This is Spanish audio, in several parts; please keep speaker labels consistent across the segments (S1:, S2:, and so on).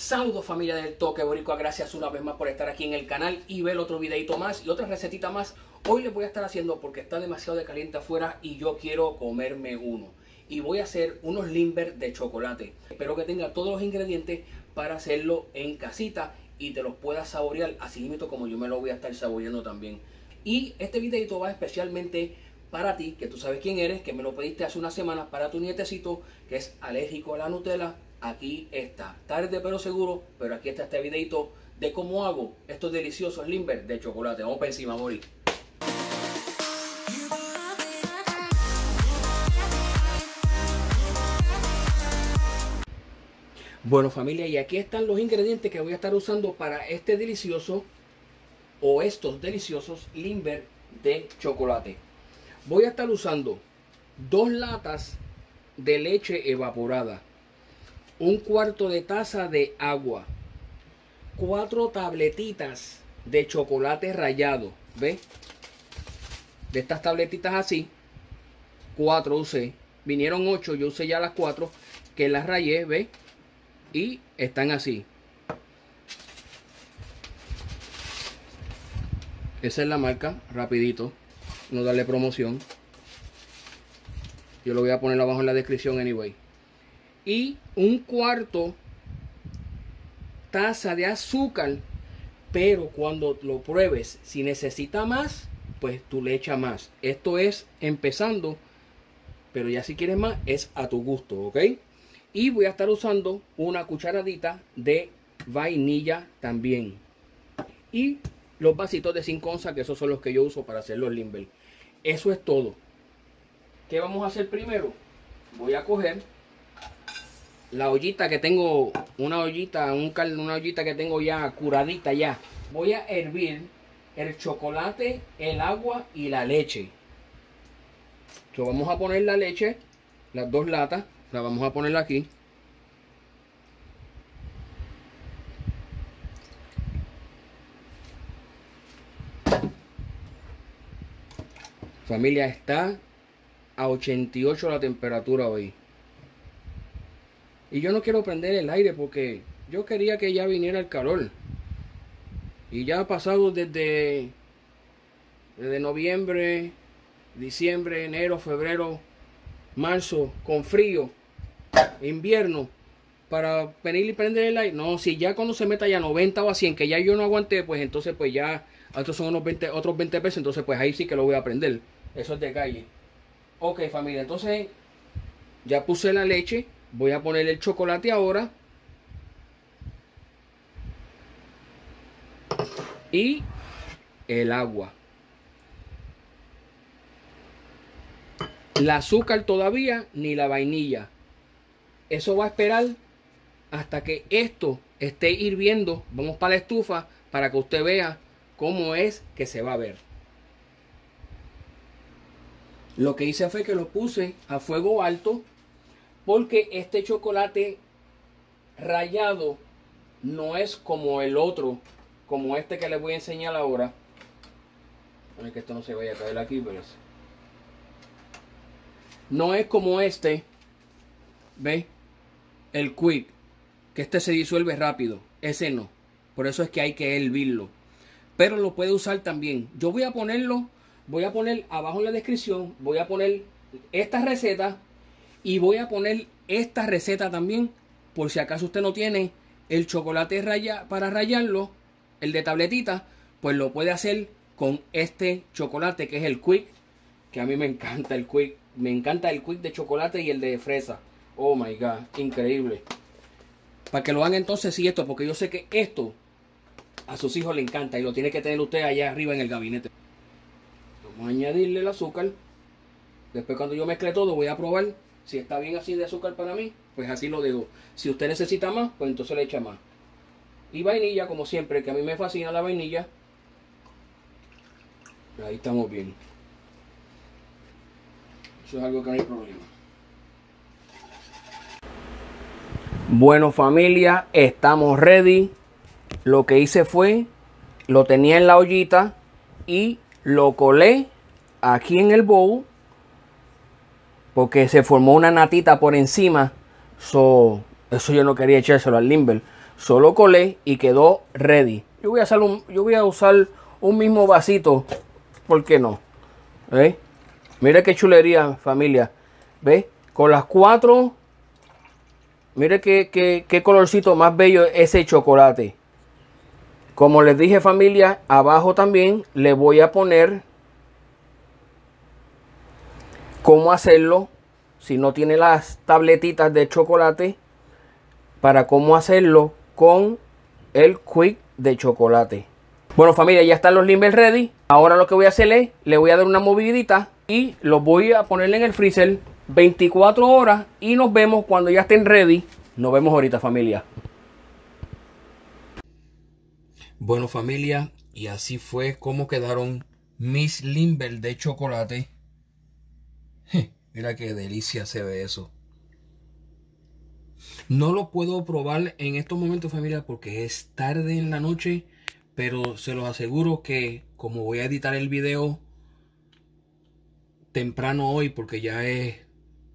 S1: Saludos familia del Toque Boricua, gracias una vez más por estar aquí en el canal y ver otro videito más y otra recetita más. Hoy les voy a estar haciendo porque está demasiado de caliente afuera y yo quiero comerme uno. Y voy a hacer unos limber de chocolate. Espero que tenga todos los ingredientes para hacerlo en casita y te los puedas saborear así mismo como yo me lo voy a estar saboreando también. Y este videito va especialmente para ti, que tú sabes quién eres, que me lo pediste hace unas semanas para tu nietecito que es alérgico a la Nutella aquí está. Tarde pero seguro, pero aquí está este videito de cómo hago estos deliciosos limber de chocolate. Vamos para encima, Mori. Bueno familia, y aquí están los ingredientes que voy a estar usando para este delicioso o estos deliciosos limber de chocolate. Voy a estar usando dos latas de leche evaporada un cuarto de taza de agua, cuatro tabletitas de chocolate rallado, ¿ve? De estas tabletitas así, cuatro usé, vinieron ocho, yo usé ya las cuatro, que las rayé, ¿ve? Y están así. Esa es la marca, rapidito, no darle promoción. Yo lo voy a poner abajo en la descripción anyway y un cuarto taza de azúcar. Pero cuando lo pruebes, si necesita más, pues tú le echas más. Esto es empezando, pero ya si quieres más, es a tu gusto, ¿ok? Y voy a estar usando una cucharadita de vainilla también. Y los vasitos de 5 onzas, que esos son los que yo uso para hacer los limber. Eso es todo. ¿Qué vamos a hacer primero? Voy a coger la ollita que tengo, una ollita, un una ollita que tengo ya curadita ya. Voy a hervir el chocolate, el agua y la leche. vamos a poner la leche, las dos latas, la vamos a poner aquí. Familia, está a 88 la temperatura hoy. Y yo no quiero prender el aire porque yo quería que ya viniera el calor. Y ya ha pasado desde, desde noviembre, diciembre, enero, febrero, marzo, con frío, invierno, para venir y prender el aire. No, si ya cuando se meta ya 90 o a 100, que ya yo no aguanté, pues entonces pues ya, estos son unos 20, otros 20 pesos, entonces pues ahí sí que lo voy a prender. Eso es de calle. Ok familia, entonces ya puse la leche Voy a poner el chocolate ahora. Y el agua. La azúcar todavía ni la vainilla. Eso va a esperar hasta que esto esté hirviendo. Vamos para la estufa para que usted vea cómo es que se va a ver. Lo que hice fue que lo puse a fuego alto porque este chocolate rayado no es como el otro, como este que les voy a enseñar ahora. que esto no se vaya a caer aquí, pero es. No es como este, ¿ve? El quick, que este se disuelve rápido. Ese no. Por eso es que hay que hervirlo. Pero lo puede usar también. Yo voy a ponerlo, voy a poner abajo en la descripción, voy a poner esta receta y voy a poner esta receta también, por si acaso usted no tiene el chocolate raya para rayarlo, el de tabletita, pues lo puede hacer con este chocolate que es el Quick, que a mí me encanta el Quick. Me encanta el Quick de chocolate y el de fresa. Oh my God, increíble. Para que lo hagan entonces sí esto, porque yo sé que esto a sus hijos le encanta y lo tiene que tener usted allá arriba en el gabinete. Vamos a añadirle el azúcar. Después cuando yo mezcle todo voy a probar si está bien así de azúcar para mí, pues así lo dejo. Si usted necesita más, pues entonces le echa más. Y vainilla, como siempre, que a mí me fascina la vainilla. Ahí estamos bien. Eso es algo que no hay problema. Bueno familia, estamos ready. Lo que hice fue, lo tenía en la ollita y lo colé aquí en el bowl porque se formó una natita por encima. So, eso yo no quería echárselo al limber. solo colé y quedó ready. Yo voy a, usar un, yo voy a usar un mismo vasito, ¿por qué no? ¿Ve? Mire qué chulería, familia. ¿Ve? Con las cuatro. Mire qué, qué, qué colorcito más bello ese chocolate. Como les dije familia, abajo también le voy a poner cómo hacerlo si no tiene las tabletitas de chocolate para cómo hacerlo con el quick de chocolate. Bueno familia, ya están los limber ready. Ahora lo que voy a hacer es, le voy a dar una movidita y los voy a poner en el freezer 24 horas y nos vemos cuando ya estén ready. Nos vemos ahorita familia. Bueno familia, y así fue como quedaron mis limber de chocolate. Mira qué delicia se ve eso. No lo puedo probar en estos momentos familia porque es tarde en la noche. Pero se los aseguro que como voy a editar el video temprano hoy porque ya es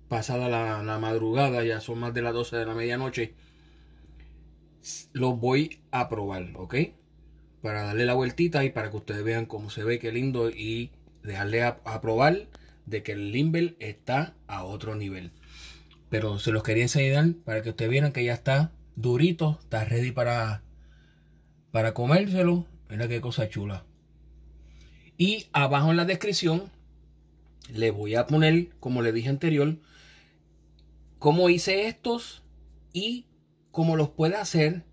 S1: pasada la, madrugada, ya son más de las 12 de la medianoche. Los voy a probar, ¿ok? Para darle la vueltita y para que ustedes vean cómo se ve, qué lindo y dejarle a, a probar de que el Limber está a otro nivel. Pero se los quería enseñar para que ustedes vieran que ya está durito, está ready para, para comérselo. Mira qué cosa chula. Y abajo en la descripción le voy a poner, como le dije anterior, cómo hice estos y cómo los puede hacer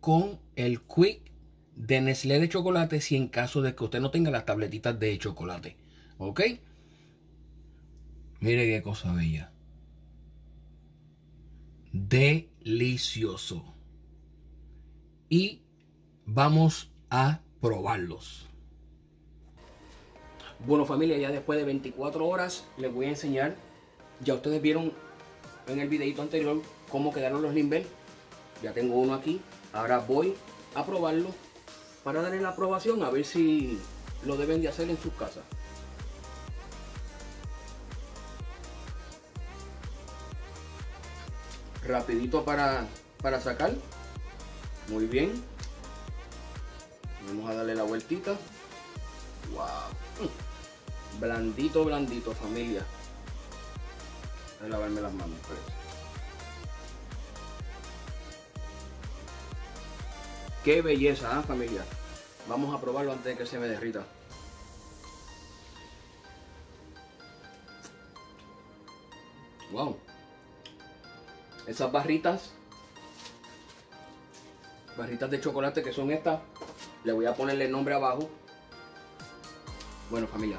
S1: con el Quick de Nestlé de chocolate si en caso de que usted no tenga las tabletitas de chocolate. ¿Ok? Mire qué cosa bella. Delicioso. Y vamos a probarlos. Bueno familia, ya después de 24 horas les voy a enseñar. Ya ustedes vieron en el videito anterior cómo quedaron los Limber. Ya tengo uno aquí. Ahora voy a probarlo para darle la aprobación a ver si lo deben de hacer en sus casas. Rapidito para, para sacar. Muy bien. Vamos a darle la vueltita. Wow. Blandito, blandito, familia. Voy a lavarme las manos. Pues. Qué belleza, ¿eh, familia. Vamos a probarlo antes de que se me derrita. Wow esas barritas barritas de chocolate que son estas le voy a ponerle el nombre abajo. Bueno familia.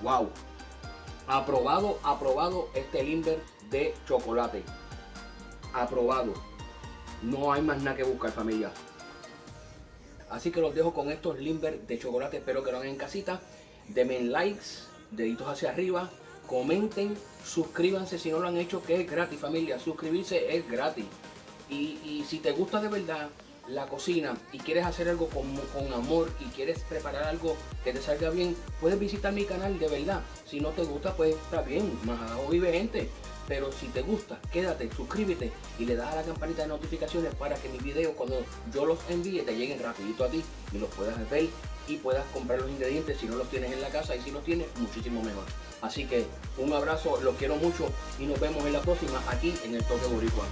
S1: Wow aprobado aprobado este limber de chocolate. Aprobado. No hay más nada que buscar familia. Así que los dejo con estos limber de chocolate. Espero que lo hagan en casita. Denme likes deditos hacia arriba, comenten, suscríbanse si no lo han hecho, que es gratis familia, suscribirse es gratis. Y, si te gusta de verdad la cocina y quieres hacer algo con, amor y quieres preparar algo que te salga bien, puedes visitar mi canal de verdad. Si no te gusta, pues está bien, más abajo vive gente. Pero si te gusta, quédate, suscríbete y le das a la campanita de notificaciones para que mis videos cuando yo los envíe te lleguen rapidito a ti y los puedas ver y puedas comprar los ingredientes si no los tienes en la casa y si los tienes muchísimo mejor. Así que un abrazo, los quiero mucho y nos vemos en la próxima aquí en el Toque Boricua.